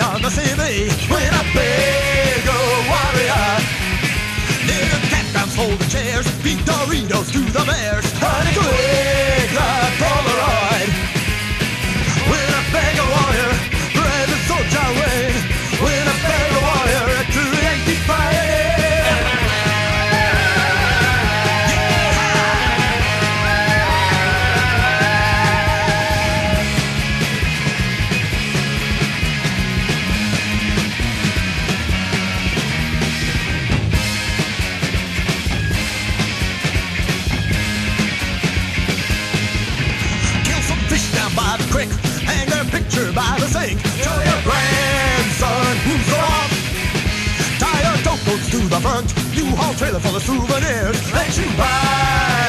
on the CB when a beg a warrior. Nigga cat grabs hold the chairs, beat Doritos. Creek. Hang their picture by the sink. Show your grandson who's boss. Tie your towboats to the front. U-Haul trailer full of souvenirs. Let you buy